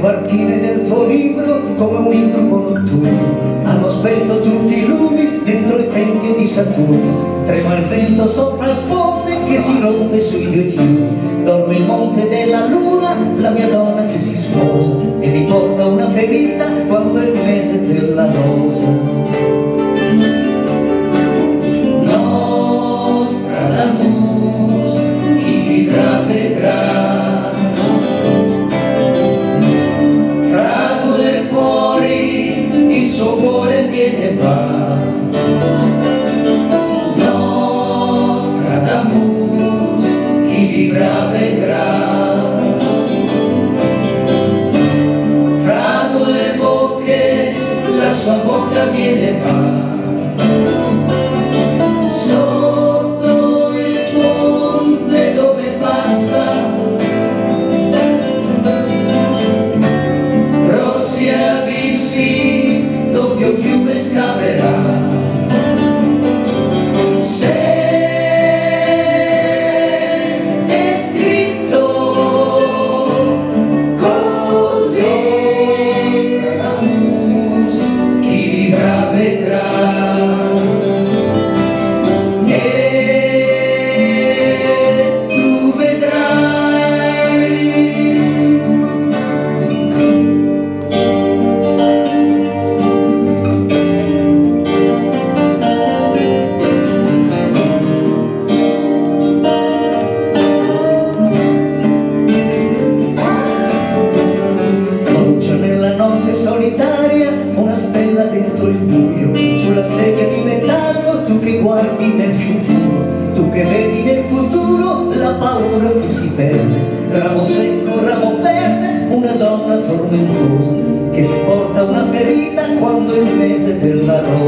quartine del tuo libro come un incubo notturno hanno spento tutti i lumi dentro il tempio di Saturno trema il vento sopra il ponte che si rompe sui due fiumi dorme il monte della luna la mia donna. Vivrà vedrà. Fra due bocche la sua bocca viene va guardi nel futuro, tu che vedi nel futuro la paura che si perde, ramo secco, ramo verde, una donna tormentosa che porta una ferita quando è il mese della rosa.